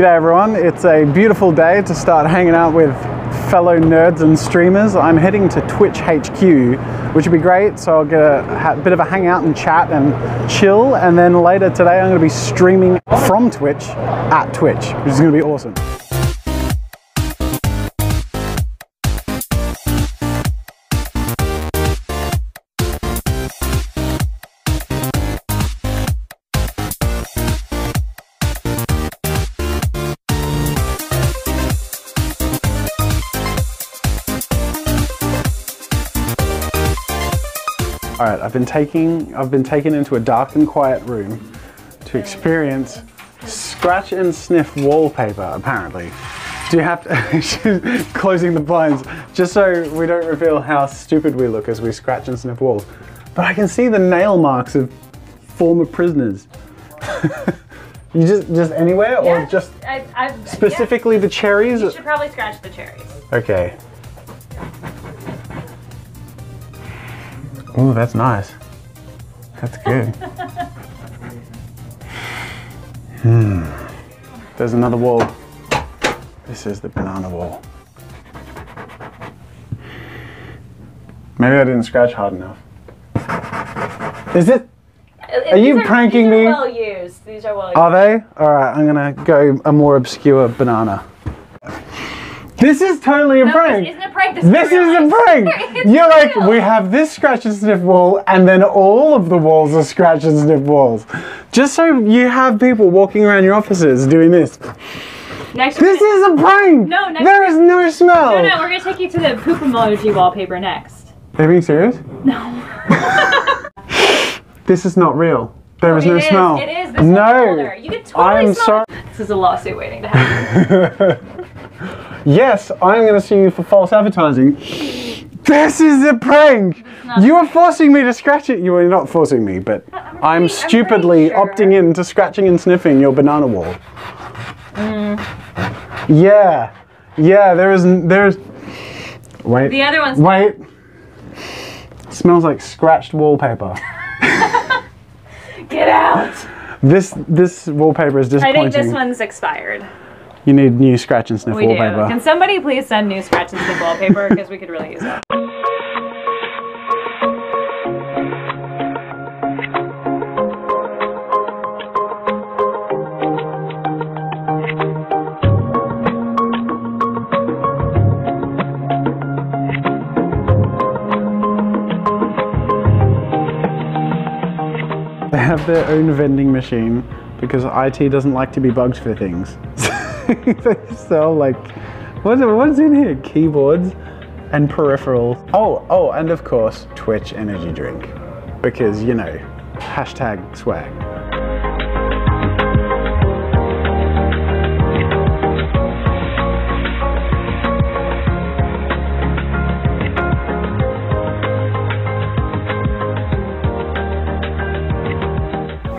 G'day everyone, it's a beautiful day to start hanging out with fellow nerds and streamers. I'm heading to Twitch HQ, which would be great, so I'll get a bit of a hangout and chat and chill, and then later today I'm going to be streaming from Twitch at Twitch, which is going to be awesome. Right, I've been taking I've been taken into a dark and quiet room to experience scratch and sniff wallpaper. Apparently, do you have to she's closing the blinds just so we don't reveal how stupid we look as we scratch and sniff walls? But I can see the nail marks of former prisoners. you just just anywhere or Yeah, just I, I, specifically the cherries? You should probably scratch the cherries. Okay. Oh, that's nice. That's good. hmm. There's another wall. This is the banana wall. Maybe I didn't scratch hard enough. Is it? Are you pranking these me? Are well used. These are well used. Are they? All right, I'm gonna go a more obscure banana. This is totally a No, prank. This isn't a prank. This, This is, a prank. It's You're like, real. we have this scratch and sniff wall, and then all of the walls are scratch and sniff walls. Just so you have people walking around your offices doing this. Next, This is a prank. No, next There is no smell. no, no, we're gonna take you to the poop emoji wallpaper next. Are you being serious? No. This is not real. There is It no is, smell. It is. This no. You can totally I'm smell sorry. This is a lawsuit waiting to happen. Yes, I'm going to sue you for false advertising. This is a prank. You are forcing me to scratch it. You are not forcing me, but I'm pretty- I'm I'm stupidly sure. opting in to scratching and sniffing your banana wall. Mm. Yeah, yeah. There is. There's. Wait. the other one's. Wait. Smells like scratched wallpaper. Get out. This this wallpaper is disappointing. I think this one's expired. You need new scratch and sniff We do. wallpaper. Can somebody please send new scratch and sniff wallpaper because we could really use it. They have their own vending machine because IT doesn't like to be bugged for things. they sell like what's, what's in here? Keyboards and peripherals. Oh, oh, and of course Twitch energy drink because you know hashtag swag.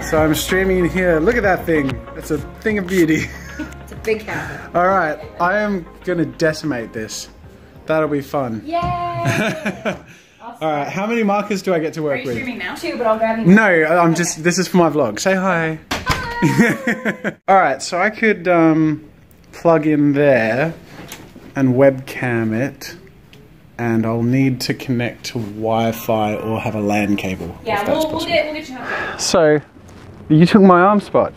So I'm streaming in here. Look at that thing. It's a thing of beauty. Big cabinet. All right, I am gonna decimate this. That'll be fun. Yay! All right, how many markers do I get to work with? streaming now? Two, but I'll grab you. No, I'm just. This is for my vlog. Say hi. hi. All right, so I could um, plug in there and webcam it, and I'll need to connect to Wi-Fi or have a LAN cable. Yeah, we'll, we'll get we'll get you. So, you took my arm spot.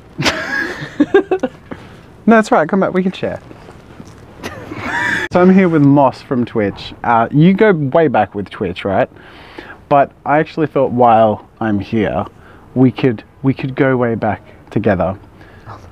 No, that's right. Come back. We can share. so I'm here with Moss from Twitch. Uh, you go way back with Twitch, right? But I actually thought while I'm here, we could we could go way back together.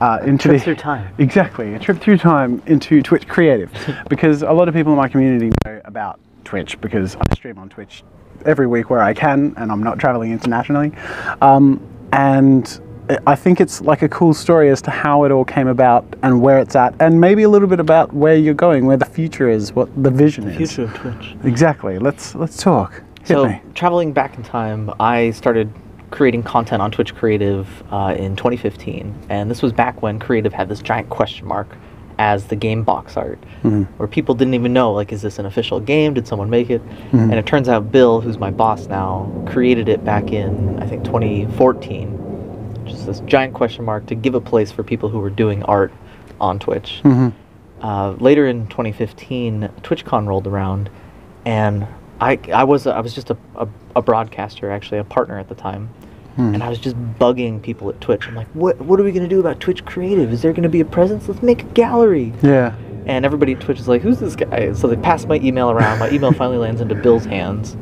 Uh, into Trip the, through time. Exactly, a trip through time into Twitch Creative, because a lot of people in my community know about Twitch because I stream on Twitch every week where I can, and I'm not traveling internationally. Um, and I think it's like a cool story as to how it all came about and where it's at, and maybe a little bit about where you're going, where the future is, what the vision is. Future of Twitch. Exactly. Let's let's talk. Hit So, me. traveling back in time, I started creating content on Twitch Creative uh, in 2015, and this was back when Creative had this giant question mark as the game box art, where people didn't even know like, is this an official game? Did someone make it? And it turns out Bill, who's my boss now, created it back in I think 2014. This giant question mark to give a place for people who were doing art on Twitch. Mm-hmm. Uh, later in 2015, TwitchCon rolled around, and I I was I was just a, a, a broadcaster actually a partner at the time, Hmm. and I was just bugging people at Twitch. I'm like, what what are we gonna do about Twitch Creative? Is there gonna be a presence? Let's make a gallery. Yeah. And everybody at Twitch is like, who's this guy? So they pass my email around. My email finally lands into Bill's hands,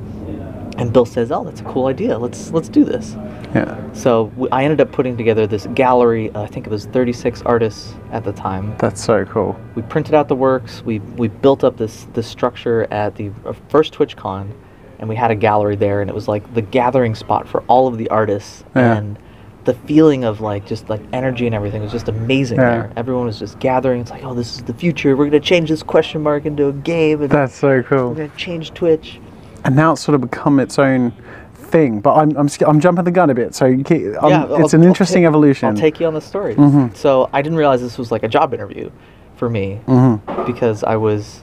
and Bill says, oh, that's a cool idea. Let's let's do this. Yeah. So w- I ended up putting together this gallery. Uh, I think it was 36 artists at the time. That's so cool. We printed out the works. We we built up this this structure at the uh, first TwitchCon, and we had a gallery there, and it was like the gathering spot for all of the artists. Yeah. And the feeling of like just like energy and everything was just amazing Yeah. there. Everyone was just gathering. It's like, oh, this is the future. We're gonna change this question mark into a game, and That's so cool. we're gonna change Twitch. And now it's sort of become its own thing. But I'm I'm, I'm jumping the gun a bit. So keep, um, yeah, it's I'll- an I'll interesting evolution. I'll take you on the story. Mhm. So I didn't realize this was like a job interview for me Mhm. because I was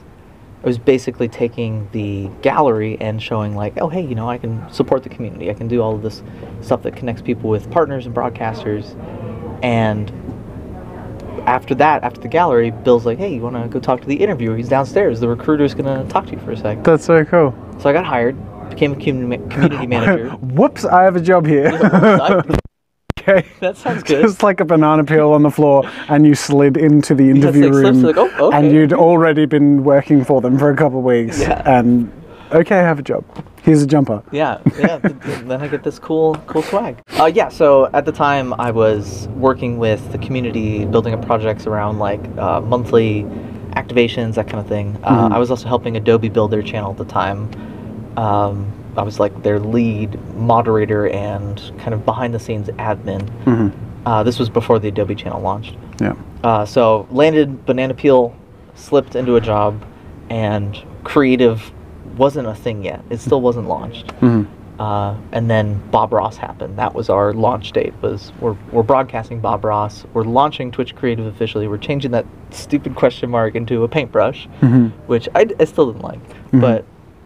I was basically taking the gallery and showing like, oh hey, you know, I can support the community. I can do all of this stuff that connects people with partners and broadcasters. And after that, after the gallery, Bill's like, hey, you want to go talk to the interviewer? He's downstairs. The recruiter's gonna talk to you for a sec. That's so cool. So I got hired, became a community, manager. Whoops! I have a job here. okay. that sounds good. Just like a banana peel on the floor, and you slid into the interview like room, like, oh, and you'd already been working for them for a couple of weeks. Yeah. And okay, I have a job. Here's a jumper. Yeah, yeah. th- th- then I get this cool, cool swag. Uh, yeah. So at the time, I was working with the community, building up projects around like uh, monthly activations, that kind of thing. Uh, Mhm. I was also helping Adobe build their channel at the time. Um, I was like their lead moderator and kind of behind the scenes admin. hmm Uh, this was before the Adobe channel launched. Yeah. Uh, so landed banana peel, slipped into a job, and creative wasn't a thing yet. It still wasn't launched. hmm Uh, and then Bob Ross happened. That was our launch date. Was we're, we're broadcasting Bob Ross. We're launching Twitch Creative officially. We're changing that stupid question mark into a paintbrush, hmm which I, I still didn't like. Mhm. But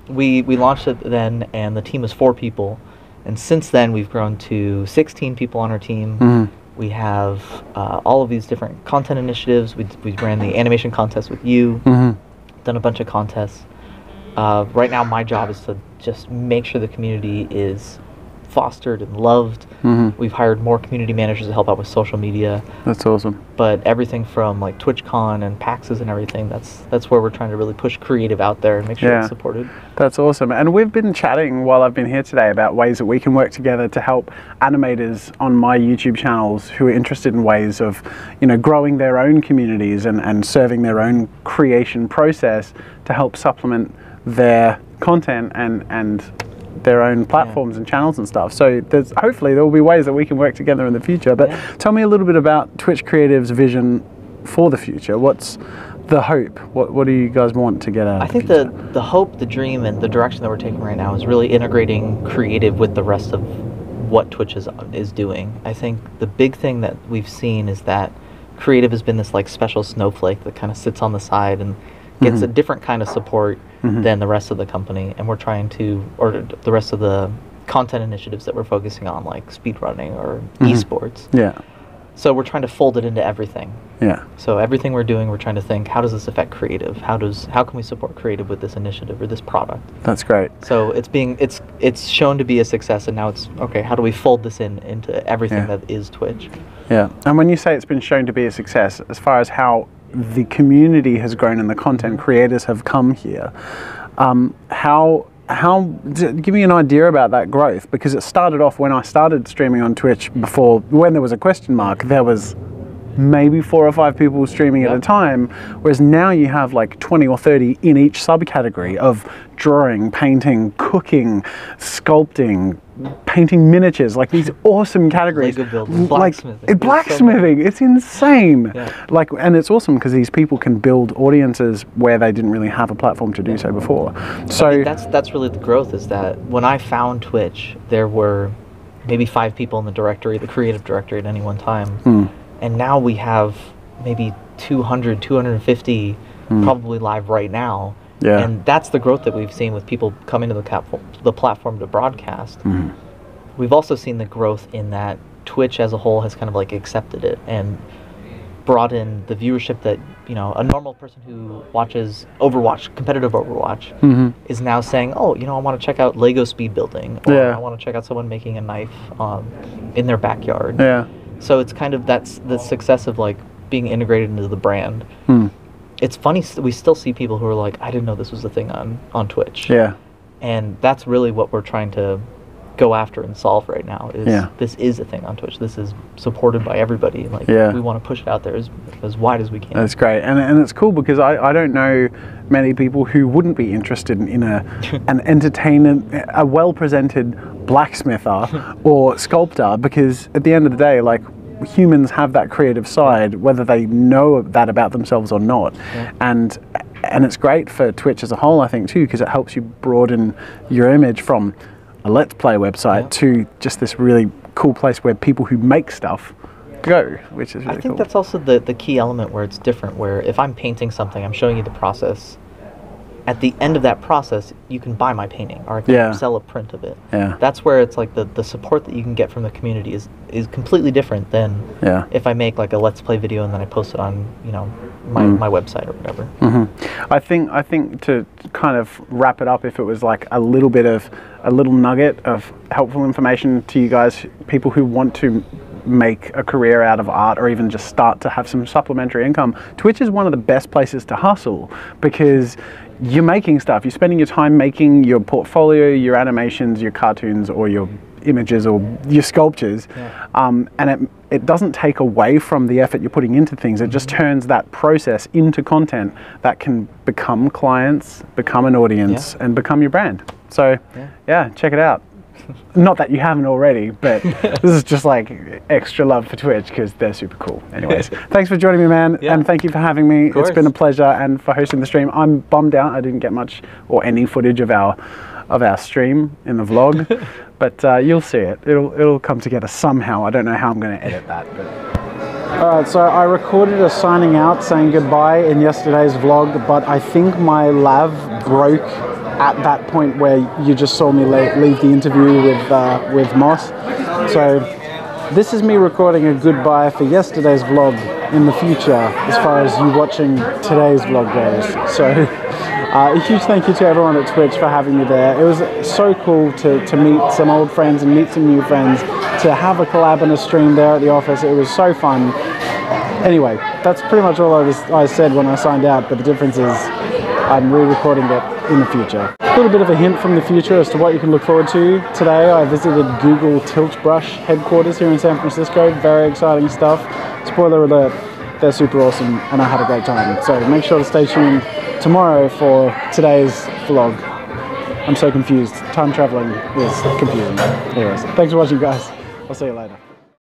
we we launched it then, and the team was four people. And since then, we've grown to 16 people on our team. hmm We have uh, all of these different content initiatives. We, we ran the animation contest with you, hmm done a bunch of contests. Uh, right now, my job is to just make sure the community is fostered and loved. hmm We've hired more community managers to help out with social media, That's awesome. but everything from like TwitchCon and PAXs and everything. That's that's where we're trying to really push creative out there and make sure Yeah. it's supported. That's awesome. And we've been chatting while I've been here today about ways that we can work together to help animators on my YouTube channels who are interested in ways of, you know, growing their own communities and, and serving their own creation process to help supplement their content and, and their own platforms and channels and stuff. So there's hopefully there will be ways that we can work together in the future. But Yeah. tell me a little bit about Twitch Creative's vision for the future. What's the hope? What what do you guys want to get out I of think the the the hope, the dream, and the direction that we're taking right now is really integrating creative with the rest of what Twitch is is doing. I think the big thing that we've seen is that creative has been this like special snowflake that kind of sits on the side and gets Mhm. a different kind of support Mhm. than the rest of the company, and we're trying to, or the rest of the content initiatives that we're focusing on, like speedrunning or Mhm. esports. Yeah. So we're trying to fold it into everything. Yeah. So everything we're doing, we're trying to think, how does this affect creative? How does how can we support creative with this initiative or this product? That's great. So it's being it's it's shown to be a success, and now it's okay. How do we fold this in into everything Yeah. that is Twitch? Yeah. And when you say it's been shown to be a success, as far as how the community has grown and the content creators have come here, um, how how give me an idea about that growth because it started off when I started streaming on Twitch before when there was a question mark there was maybe four or five people streaming at a time whereas now you have like 20 or 30 in each subcategory of drawing painting cooking sculpting painting miniatures like these awesome categories building, like blacksmithing. it- blacksmithing it's insane Yeah. like and it's awesome because these people can build audiences where they didn't really have a platform to do so before so I think that's that's really the growth. Is that when I found Twitch, there were maybe five people in the directory, the creative directory at any one time, Hmm. And now we have maybe 200, 250 probably live right now. Yeah. And that's the growth that we've seen with people coming to the platform, the platform to broadcast. Hmm. We've also seen the growth in that Twitch as a whole has kind of like accepted it and brought in the viewership that you know a normal person who watches Overwatch, competitive Overwatch, Mm-hmm. is now saying, "Oh, you know, I want to check out Lego speed building, or Yeah. I want to check out someone making a knife um, in their backyard." Yeah. So it's kind of that's the success of like being integrated into the brand. Hmm. It's funny we still see people who are like, "I didn't know this was a thing on on Twitch." Yeah. and that's really what we're trying to go after and solve right now is Yeah. this is a thing on twitch this is supported by everybody like Yeah. we want to push it out there as, as wide as we can That's great, and, and it's cool because I, I don't know many people who wouldn't be interested in, in a an entertainment, a well presented blacksmither or sculptor because at the end of the day, like humans have that creative side, whether they know that about themselves or not, and and it's great for Twitch as a whole, I think too, because it helps you broaden your image from a let's play website Yeah. to just this really cool place where people who make stuff go, which is really i think cool. that's also the, the key element where it's different where if i'm painting something i'm showing you the process at the end of that process you can buy my painting or i can Yeah. sell a print of it Yeah. that's where it's like the, the support that you can get from the community is, is completely different than Yeah. if i make like a let's play video and then i post it on you know my, Mm. my website or whatever I think I think to kind of wrap it up, if it was like a little bit of a little nugget of helpful information to you guys, people who want to make a career out of art or even just start to have some supplementary income, Twitch is one of the best places to hustle because you're making stuff. You're spending your time making your portfolio, your animations, your cartoons, or your images or your sculptures, um, and it it doesn't take away from the effort you're putting into things. It just mm-hmm. turns that process into content that can become clients, become an audience, and become your brand. So, Yeah. yeah, check it out. Not that you haven't already, but this is just like extra love for Twitch because they're super cool. Anyways, thanks for joining me, man, Yeah. and thank you for having me. It's been a pleasure, and for hosting the stream. I'm bummed out I didn't get much or any footage of our of our stream in the vlog, but uh, you'll see it. It'll it'll come together somehow. I don't know how I'm going to edit that, but. Alright, so I recorded a signing out saying goodbye in yesterday's vlog, but I think my lav broke at that point where you just saw me leave the interview with, uh, with Moss. So this is me recording a goodbye for yesterday's vlog in the future as far as you watching today's vlog goes. So uh, a huge thank you to everyone at Twitch for having me there. It was so cool to, to meet some old friends and meet some new friends, to have a collab and a stream there at the office. It was so fun. Anyway, that's pretty much all I, was, I said when I signed out, but the difference is I'm re-recording it in the future. A little bit of a hint from the future as to what you can look forward to. Today I visited Google Tilt Brush headquarters here in San Francisco. Very exciting stuff. Spoiler alert, they're super awesome and I had a great time. So make sure to stay tuned tomorrow for today's vlog. I'm so confused. Time traveling is confusing. Anyways, thanks for watching guys. I'll see you later.